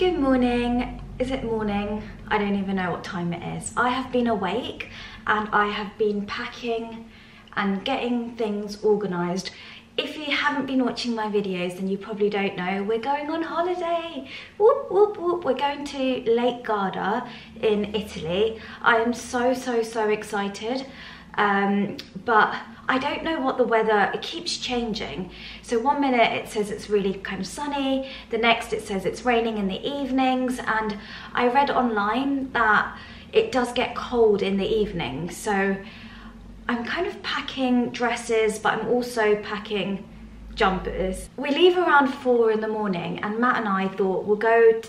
Good morning. Is it morning? I don't even know what time it is. I have been awake and I have been packing and getting things organised. If you haven't been watching my videos, then you probably don't know. We're going on holiday. Whoop, whoop, whoop. We're going to Lake Garda in Italy. I am so, so, so excited. Um, but I don't know what the weather, it keeps changing. So one minute it says it's really kind of sunny, the next it says it's raining in the evenings, and I read online that it does get cold in the evening. So I'm kind of packing dresses, but I'm also packing jumpers. We leave around four in the morning and Matt and I thought we'll go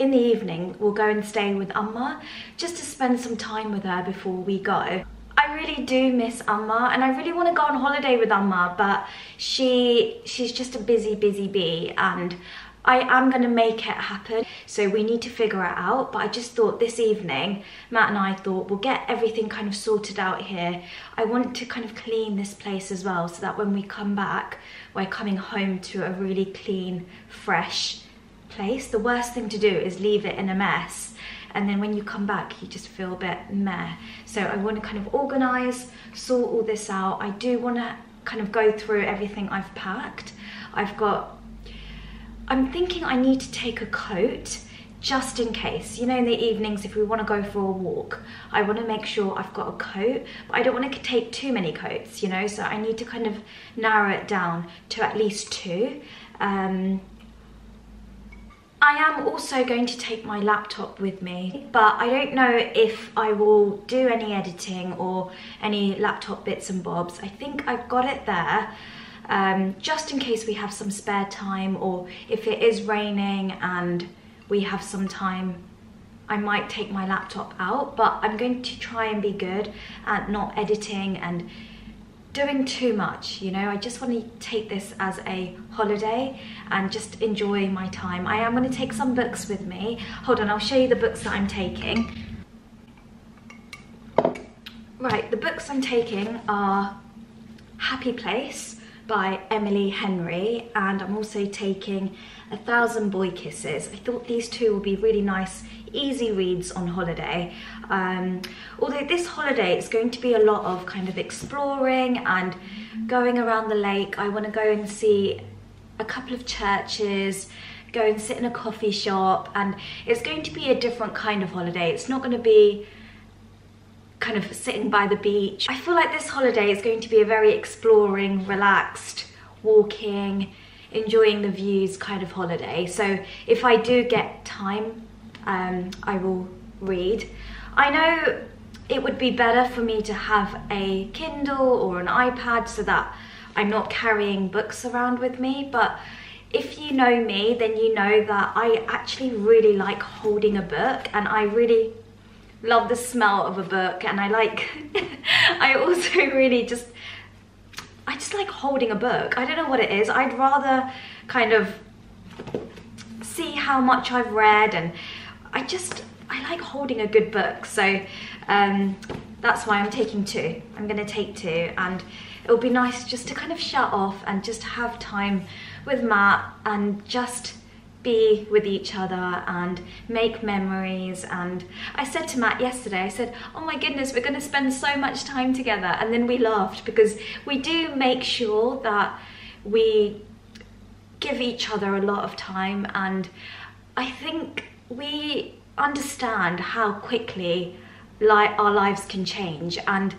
in the evening, we'll go and stay with Amma just to spend some time with her before we go. I really do miss Amma and I really want to go on holiday with Amma but she she's just a busy busy bee and I am going to make it happen. So we need to figure it out but I just thought this evening Matt and I thought we'll get everything kind of sorted out here. I want to kind of clean this place as well so that when we come back we're coming home to a really clean fresh place. The worst thing to do is leave it in a mess and then when you come back you just feel a bit meh so I want to kind of organize sort all this out. I do want to kind of go through everything I've packed. I've got I'm thinking I need to take a coat just in case. You know in the evenings if we want to go for a walk I want to make sure I've got a coat but I don't want to take too many coats you know? So I need to kind of narrow it down to at least two. Um, I am also going to take my laptop with me, but I don't know if I will do any editing or any laptop bits and bobs. I think I've got it there um, just in case we have some spare time or if it is raining and we have some time I might take my laptop out, but I'm going to try and be good at not editing and doing too much, you know. I just want to take this as a holiday and just enjoy my time. I am going to take some books with me. Hold on, I'll show you the books that I'm taking. Right, the books I'm taking are Happy Place by Emily Henry and I'm also taking A Thousand Boy Kisses. I thought these two would be really nice easy reads on holiday. Um, although this holiday is going to be a lot of kind of exploring and going around the lake. I want to go and see a couple of churches, go and sit in a coffee shop and it's going to be a different kind of holiday. It's not going to be kind of sitting by the beach. I feel like this holiday is going to be a very exploring, relaxed, walking, enjoying the views kind of holiday. So if I do get time um, I will read. I know it would be better for me to have a Kindle or an iPad so that I'm not carrying books around with me, but if you know me, then you know that I actually really like holding a book and I really love the smell of a book and I like, I also really just, I just like holding a book. I don't know what it is. I'd rather kind of see how much I've read and I just, I like holding a good book. So um, that's why I'm taking two. I'm gonna take two and it'll be nice just to kind of shut off and just have time with Matt and just be with each other and make memories. And I said to Matt yesterday I said oh my goodness we're going to spend so much time together. And then we laughed because we do make sure that we give each other a lot of time. And I think we understand how quickly li our lives can change. And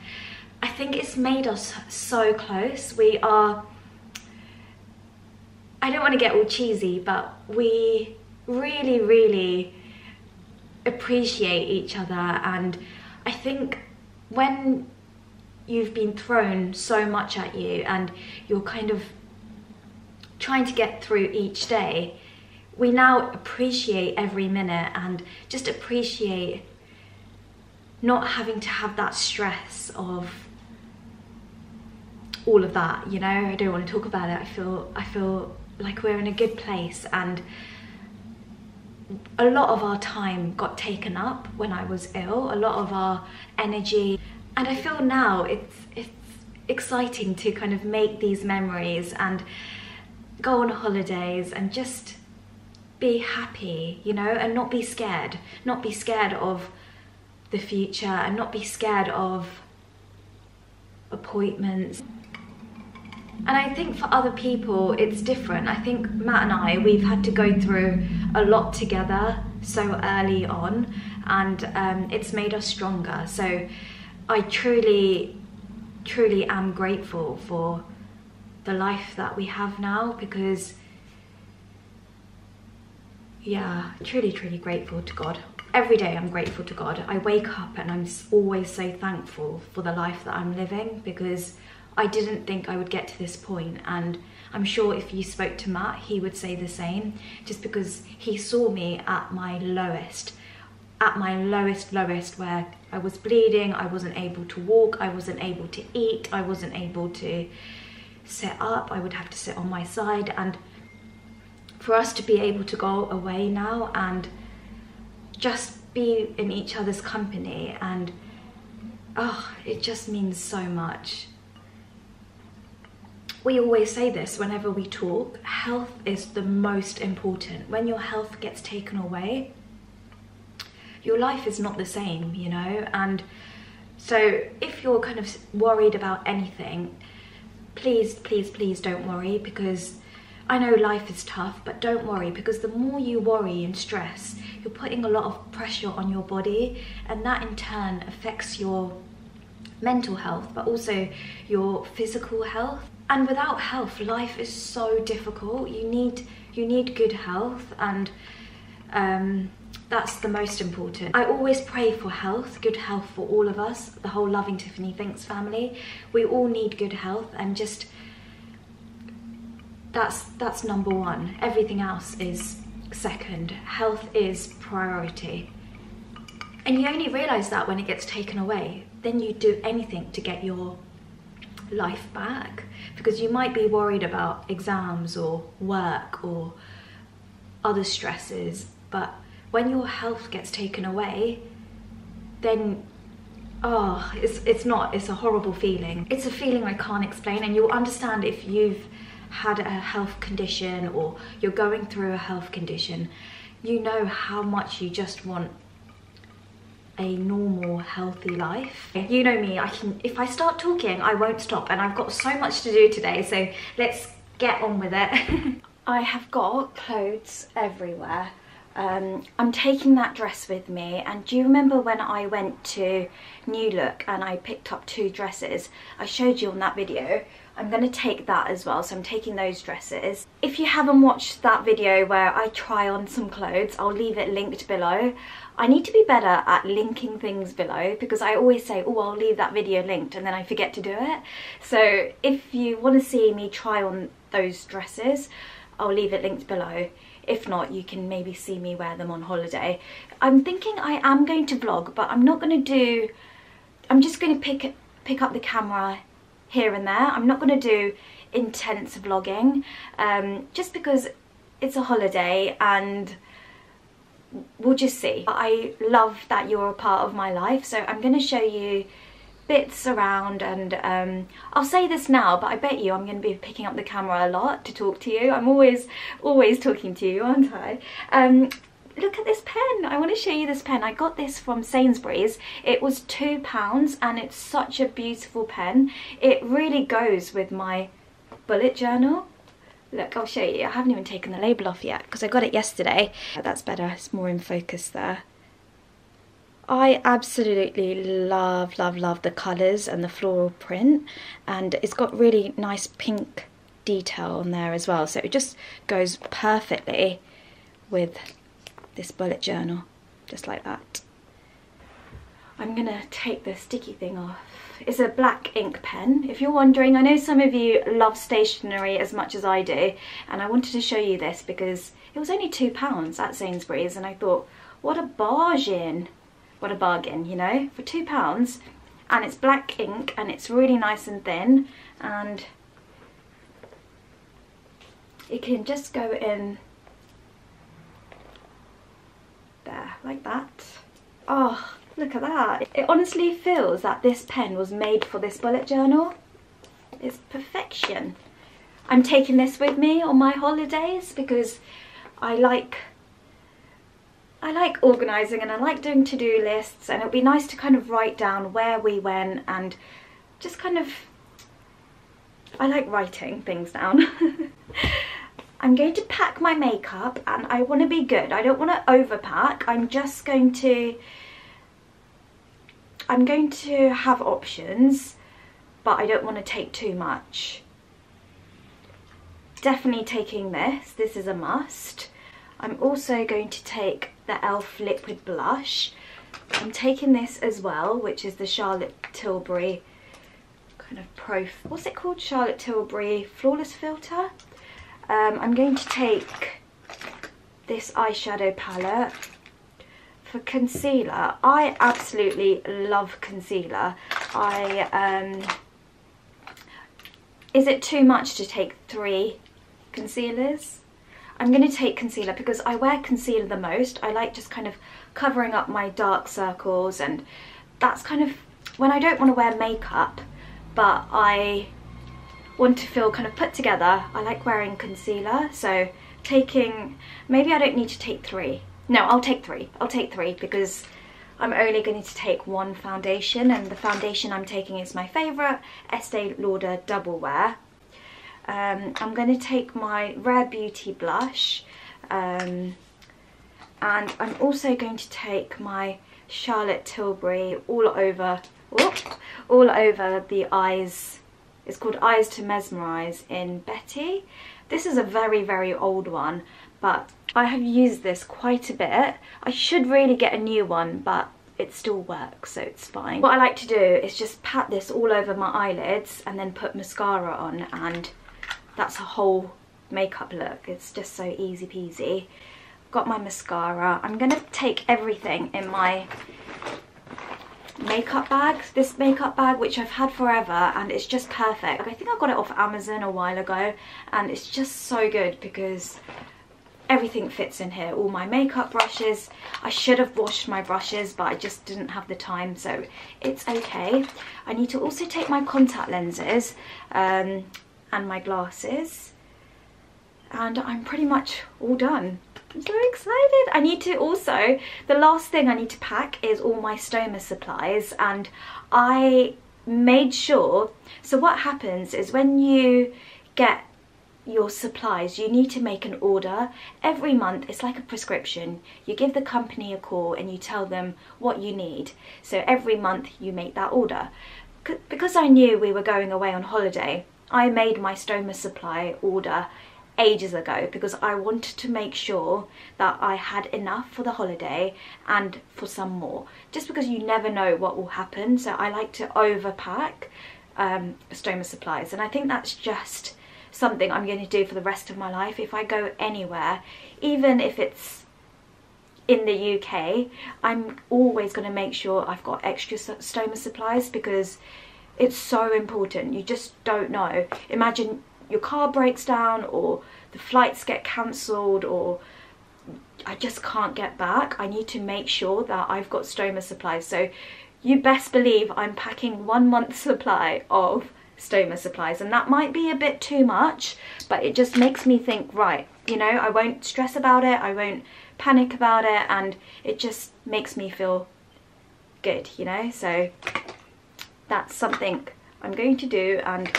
I think it's made us so close. We are, I don't want to get all cheesy, but we really, really appreciate each other and I think when you've been thrown so much at you and you're kind of trying to get through each day, we now appreciate every minute and just appreciate not having to have that stress of all of that you know i don't want to talk about it i feel i feel like we're in a good place and a lot of our time got taken up when i was ill a lot of our energy and i feel now it's it's exciting to kind of make these memories and go on holidays and just be happy, you know, and not be scared. Not be scared of the future and not be scared of appointments. And I think for other people, it's different. I think Matt and I, we've had to go through a lot together so early on, and um, it's made us stronger. So I truly, truly am grateful for the life that we have now because, yeah, truly, truly grateful to God. Every day I'm grateful to God. I wake up and I'm always so thankful for the life that I'm living because I didn't think I would get to this point and I'm sure if you spoke to Matt he would say the same just because he saw me at my lowest at my lowest lowest where I was bleeding I wasn't able to walk I wasn't able to eat I wasn't able to sit up I would have to sit on my side and for us to be able to go away now and just be in each other's company and oh it just means so much we always say this whenever we talk, health is the most important. When your health gets taken away, your life is not the same, you know? And so if you're kind of worried about anything, please, please, please don't worry because I know life is tough, but don't worry because the more you worry and stress, you're putting a lot of pressure on your body and that in turn affects your mental health, but also your physical health and without health life is so difficult you need you need good health and um, that's the most important. I always pray for health, good health for all of us, the whole Loving Tiffany Thinks family. We all need good health and just that's that's number one. Everything else is second. Health is priority. And you only realize that when it gets taken away. Then you do anything to get your life back. Because you might be worried about exams or work or other stresses but when your health gets taken away then oh it's it's not it's a horrible feeling. It's a feeling I can't explain and you'll understand if you've had a health condition or you're going through a health condition you know how much you just want a normal healthy life. You know me i can if i start talking i won't stop and i've got so much to do today so let's get on with it. I have got clothes everywhere um, I'm taking that dress with me and do you remember when I went to New Look and I picked up two dresses I showed you on that video I'm going to take that as well so I'm taking those dresses if you haven't watched that video where I try on some clothes I'll leave it linked below I need to be better at linking things below because I always say, oh, I'll leave that video linked and then I forget to do it. So if you want to see me try on those dresses, I'll leave it linked below. If not, you can maybe see me wear them on holiday. I'm thinking I am going to vlog, but I'm not going to do... I'm just going to pick, pick up the camera here and there. I'm not going to do intense vlogging, um, just because it's a holiday and we'll just see. I love that you're a part of my life, so I'm going to show you bits around and um, I'll say this now but I bet you I'm going to be picking up the camera a lot to talk to you. I'm always always talking to you aren't I? Um, look at this pen. I want to show you this pen. I got this from Sainsbury's. It was two pounds and it's such a beautiful pen. It really goes with my bullet journal. Look, I'll show you. I haven't even taken the label off yet because I got it yesterday. That's better. It's more in focus there. I absolutely love, love, love the colours and the floral print. And it's got really nice pink detail on there as well. So it just goes perfectly with this bullet journal. Just like that. I'm going to take the sticky thing off It's a black ink pen. If you're wondering, I know some of you love stationery as much as I do, and I wanted to show you this because it was only £2 at Sainsbury's, and I thought, what a bargain. What a bargain, you know, for £2. And it's black ink, and it's really nice and thin, and it can just go in there, like that. Oh, Look at that. It honestly feels that this pen was made for this bullet journal. It's perfection. I'm taking this with me on my holidays because I like like organising and I like doing to-do lists and it would be nice to kind of write down where we went and just kind of I like writing things down. I'm going to pack my makeup and I want to be good. I don't want to overpack. I'm just going to I'm going to have options but I don't want to take too much. Definitely taking this. This is a must. I'm also going to take the e.l.f. liquid blush. I'm taking this as well, which is the Charlotte Tilbury kind of pro, what's it called? Charlotte Tilbury Flawless Filter. Um, I'm going to take this eyeshadow palette. For concealer, I absolutely love concealer. I, um, is it too much to take three concealers? I'm going to take concealer because I wear concealer the most. I like just kind of covering up my dark circles and that's kind of when I don't want to wear makeup but I want to feel kind of put together. I like wearing concealer so taking, maybe I don't need to take three. No, I'll take three. I'll take three because I'm only going to take one foundation and the foundation I'm taking is my favourite Estee Lauder Double Wear um, I'm going to take my Rare Beauty blush um, and I'm also going to take my Charlotte Tilbury all over whoop, all over the eyes. It's called Eyes to Mesmerize in Betty. This is a very very old one but I have used this quite a bit. I should really get a new one but it still works so it's fine. What I like to do is just pat this all over my eyelids and then put mascara on and that's a whole makeup look. It's just so easy peasy. Got my mascara. I'm going to take everything in my makeup bag. This makeup bag, which I've had forever, and it's just perfect. I think I got it off Amazon a while ago, and it's just so good because everything fits in here all my makeup brushes i should have washed my brushes but i just didn't have the time so it's okay i need to also take my contact lenses um, and my glasses. And I'm pretty much all done. I'm so excited. I need to also, the last thing I need to pack is all my stoma supplies. And I made sure, so what happens is when you get your supplies you need to make an order. Every month it's like a prescription. You give the company a call and you tell them what you need. So every month you make that order. Because I knew we were going away on holiday I made my stoma supply order ages ago because I wanted to make sure that I had enough for the holiday and for some more. Just because you never know what will happen so I like to overpack um, stoma supplies. And I think that's just something I'm going to do for the rest of my life. If I go anywhere even if it's in the UK I'm always going to make sure I've got extra stoma supplies because it's so important. You just don't know. Imagine your car breaks down or the flights get cancelled or I just can't get back. I need to make sure that I've got stoma supplies. So you best believe I'm packing one month supply of stoma supplies and that might be a bit too much but it just makes me think right you know I won't stress about it I won't panic about it and it just makes me feel good you know so that's something I'm going to do and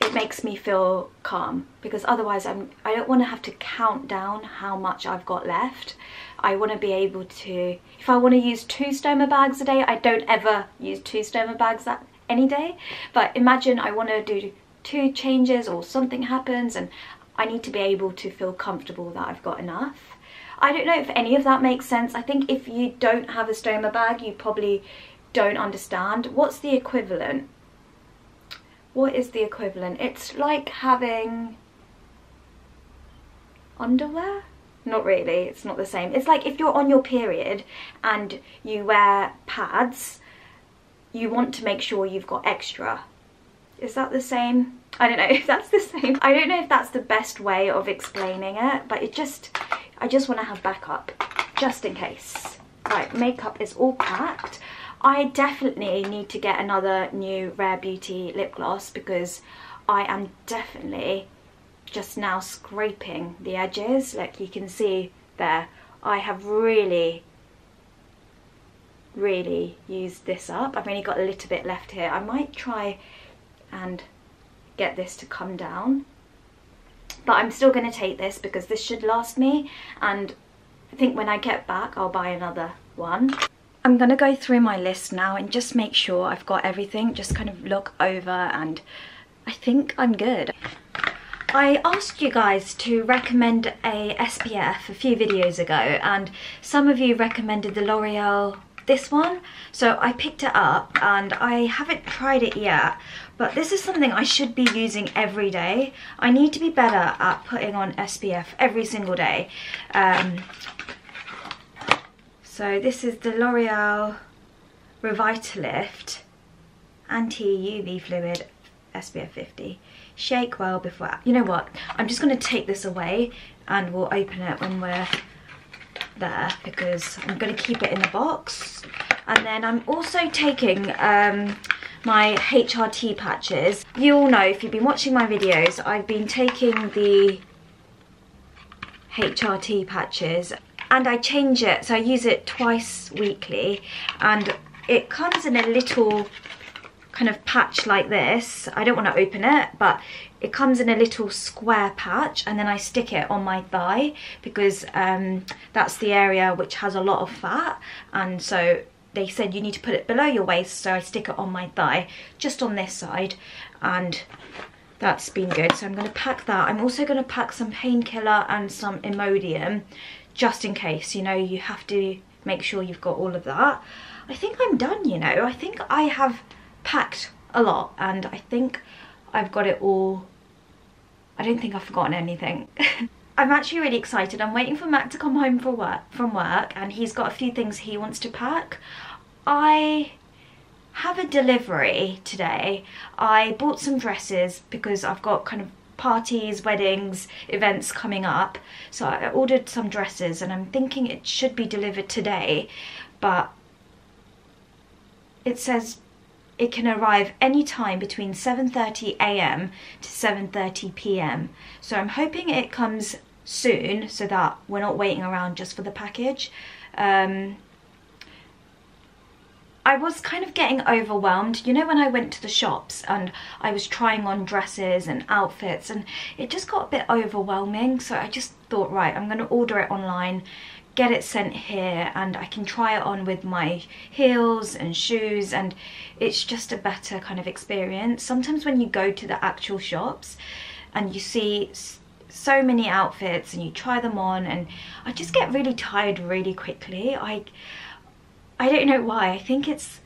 it makes me feel calm because otherwise I'm I don't want to have to count down how much I've got left. I want to be able to if I want to use two stoma bags a day I don't ever use two stoma bags that any day. But imagine I want to do two changes or something happens and I need to be able to feel comfortable that I've got enough. I don't know if any of that makes sense. I think if you don't have a stoma bag you probably don't understand. What's the equivalent? What is the equivalent? It's like having underwear? Not really, it's not the same. It's like if you're on your period and you wear pads, you want to make sure you've got extra. Is that the same? I don't know if that's the same. I don't know if that's the best way of explaining it, but it just, I just want to have backup, just in case. Right, makeup is all packed. I definitely need to get another new Rare Beauty lip gloss because I am definitely just now scraping the edges. Like you can see there. I have really, really used this up. I've only got a little bit left here. I might try and get this to come down. But I'm still going to take this because this should last me. And I think when I get back, I'll buy another one. I'm going to go through my list now and just make sure I've got everything. Just kind of look over and I think I'm good. I asked you guys to recommend a SPF a few videos ago and some of you recommended the L'Oreal this one so I picked it up and I haven't tried it yet but this is something I should be using every day I need to be better at putting on SPF every single day um, so this is the L'Oreal Revitalift Anti-UV Fluid SPF 50 shake well before you know what? I'm just going to take this away and we'll open it when we're there because I'm going to keep it in the box. And then I'm also taking um, my HRT patches. You all know if you've been watching my videos I've been taking the HRT patches and I change it so I use it twice weekly and it comes in a little kind of patch like this. I don't want to open it, but it comes in a little square patch and then I stick it on my thigh because um, that's the area which has a lot of fat. And so they said you need to put it below your waist. So I stick it on my thigh, just on this side. And that's been good. So I'm going to pack that. I'm also going to pack some painkiller and some Imodium just in case, you know, you have to make sure you've got all of that. I think I'm done, you know. I think I have packed a lot and I think I've got it all. I don't think I've forgotten anything. I'm actually really excited. I'm waiting for Matt to come home for work, from work and he's got a few things he wants to pack. I have a delivery today. I bought some dresses because I've got kind of parties, weddings, events coming up. So I ordered some dresses and I'm thinking it should be delivered today, but it says it can arrive anytime between 7.30am to 7.30pm. So I'm hoping it comes soon so that we're not waiting around just for the package. Um, I was kind of getting overwhelmed. You know when I went to the shops and I was trying on dresses and outfits and it just got a bit overwhelming. So I just thought, right, I'm going to order it online get it sent here and I can try it on with my heels and shoes and it's just a better kind of experience. Sometimes when you go to the actual shops and you see so many outfits and you try them on and I just get really tired really quickly. I, I don't know why. I think it's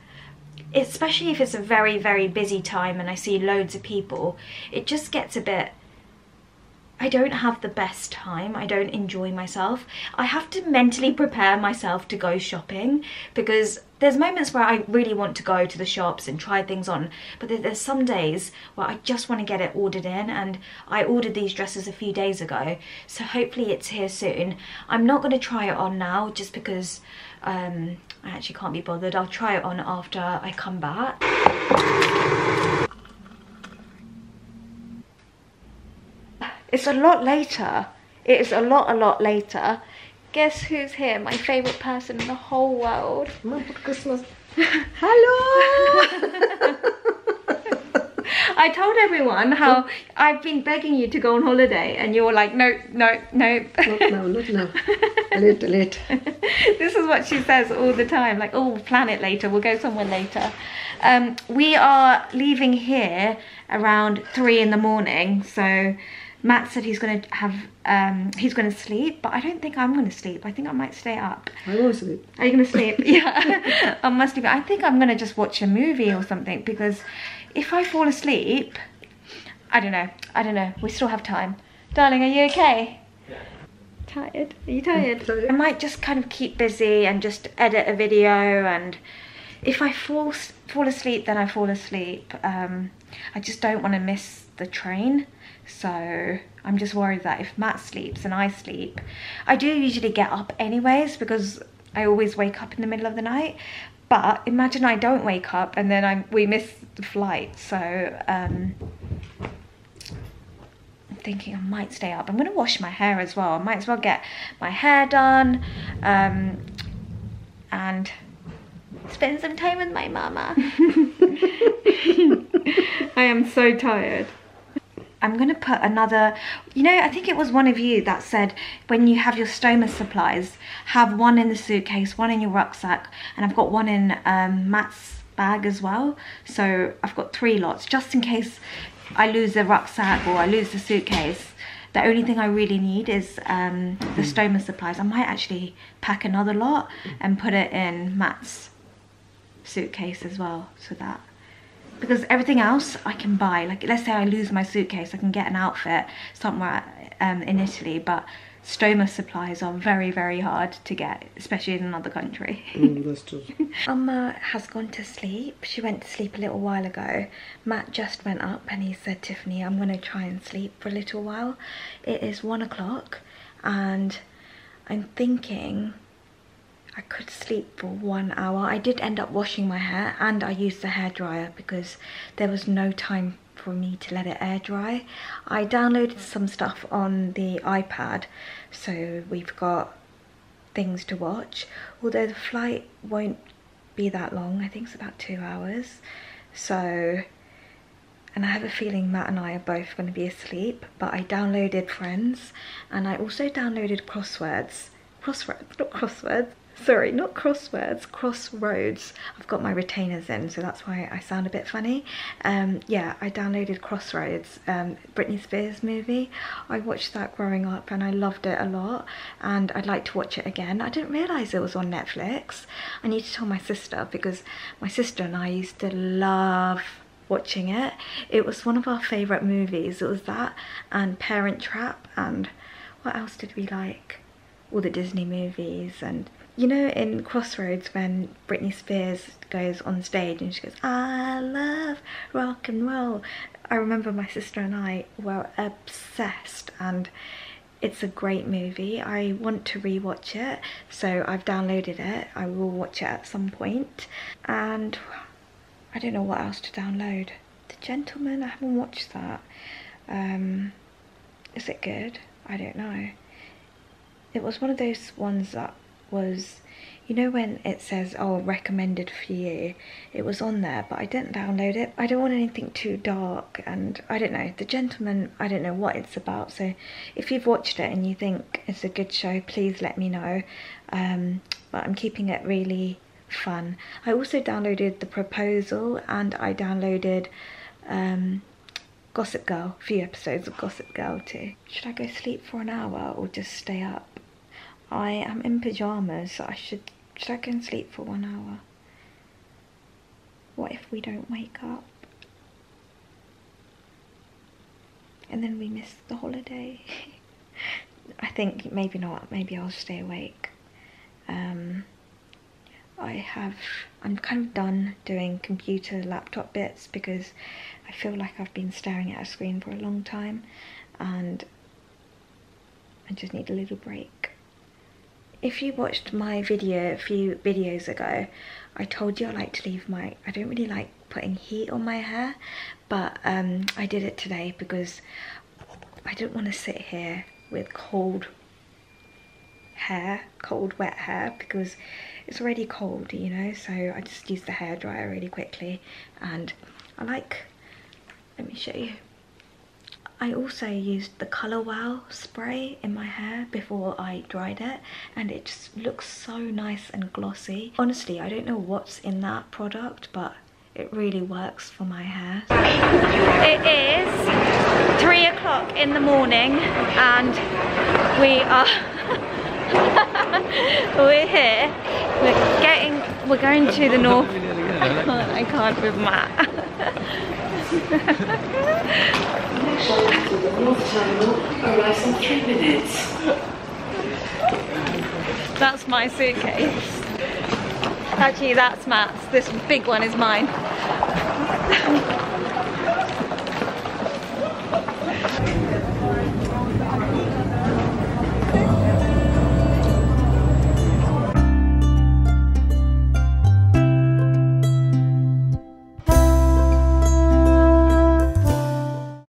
especially if it's a very very busy time and I see loads of people it just gets a bit I don't have the best time. I don't enjoy myself. I have to mentally prepare myself to go shopping because there's moments where I really want to go to the shops and try things on but there's some days where I just want to get it ordered in and I ordered these dresses a few days ago so hopefully it's here soon. I'm not going to try it on now just because um, I actually can't be bothered. I'll try it on after I come back. It's a lot later. It is a lot, a lot later. Guess who's here? My favourite person in the whole world. Merry Christmas. Hello! I told everyone how I've been begging you to go on holiday and you were like, no, no, no. Not now, not now. Later, later. this is what she says all the time, like, oh, we'll plan it later, we'll go somewhere later. Um, we are leaving here around three in the morning, so Matt said he's going to have, um, he's going to sleep, but I don't think I'm going to sleep. I think I might stay up. I will sleep. Are you going to sleep? yeah, I must be. I think I'm going to just watch a movie or something because if I fall asleep, I don't know. I don't know. We still have time. Darling, are you okay? Yeah. Tired? Are you tired? tired? I might just kind of keep busy and just edit a video and if I fall, fall asleep, then I fall asleep. Um, I just don't want to miss the train. So I'm just worried that if Matt sleeps and I sleep, I do usually get up anyways because I always wake up in the middle of the night. But imagine I don't wake up and then I we miss the flight. So um, I'm thinking I might stay up. I'm gonna wash my hair as well. I might as well get my hair done um, and spend some time with my mama. I am so tired. I'm gonna put another, you know, I think it was one of you that said when you have your stoma supplies, have one in the suitcase, one in your rucksack, and I've got one in um, Matt's bag as well. So I've got three lots, just in case I lose the rucksack or I lose the suitcase. The only thing I really need is um, the stoma supplies. I might actually pack another lot and put it in Matt's suitcase as well, so that because everything else I can buy. Like let's say I lose my suitcase, I can get an outfit somewhere um, in Italy, but stoma supplies are very, very hard to get, especially in another country. Mm, that's true. Amma has gone to sleep. She went to sleep a little while ago. Matt just went up and he said, Tiffany, I'm going to try and sleep for a little while. It is one o'clock and I'm thinking I could sleep for one hour. I did end up washing my hair and I used the hair dryer because there was no time for me to let it air dry. I downloaded some stuff on the iPad so we've got things to watch. Although the flight won't be that long, I think it's about two hours. So, and I have a feeling Matt and I are both going to be asleep, but I downloaded Friends and I also downloaded Crosswords. Crosswords, not Crosswords sorry, not crosswords, crossroads. I've got my retainers in, so that's why I sound a bit funny. Um, yeah, I downloaded Crossroads, um, Britney Spears movie. I watched that growing up and I loved it a lot and I'd like to watch it again. I didn't realise it was on Netflix. I need to tell my sister because my sister and I used to love watching it. It was one of our favourite movies. It was that and Parent Trap and what else did we like? All the Disney movies and you know in Crossroads when Britney Spears goes on stage and she goes, I love rock and roll. I remember my sister and I were obsessed and it's a great movie. I want to rewatch it, so I've downloaded it. I will watch it at some point. And I don't know what else to download. The Gentleman, I haven't watched that. Um, is it good? I don't know. It was one of those ones that was you know when it says oh recommended for you it was on there but I didn't download it I don't want anything too dark and I don't know the gentleman I don't know what it's about so if you've watched it and you think it's a good show please let me know um, but I'm keeping it really fun I also downloaded the proposal and I downloaded um, Gossip Girl, a few episodes of Gossip Girl too. Should I go sleep for an hour or just stay up? I am in pyjamas, so I should, should I go and sleep for one hour? What if we don't wake up? And then we miss the holiday? I think maybe not, maybe I'll stay awake. Um, I have, I'm kind of done doing computer laptop bits because I feel like I've been staring at a screen for a long time and I just need a little break. If you watched my video a few videos ago, I told you I like to leave my, I don't really like putting heat on my hair, but um, I did it today because I don't want to sit here with cold hair, cold wet hair, because it's already cold, you know, so I just used the hair dryer really quickly and I like, let me show you. I also used the Colour Wow spray in my hair before I dried it and it just looks so nice and glossy. Honestly, I don't know what's in that product, but it really works for my hair. It is three o'clock in the morning and we are we're here we're getting we're going to the north I can't I can't with Matt That's my suitcase. Actually, that's Matt's. This big one is mine.